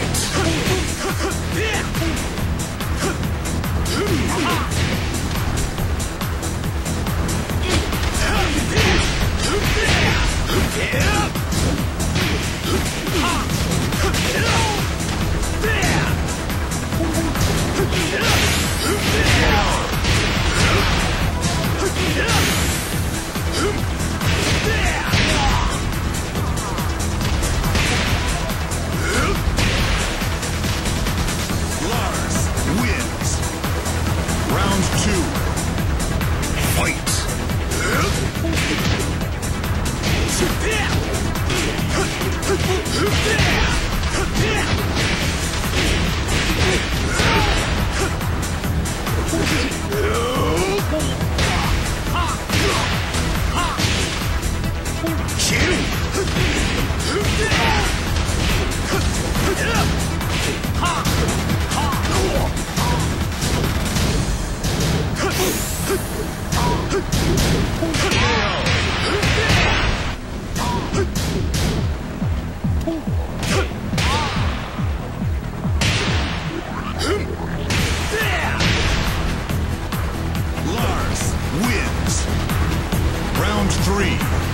Lars wins. Round two. Fight. Lars wins. Round three.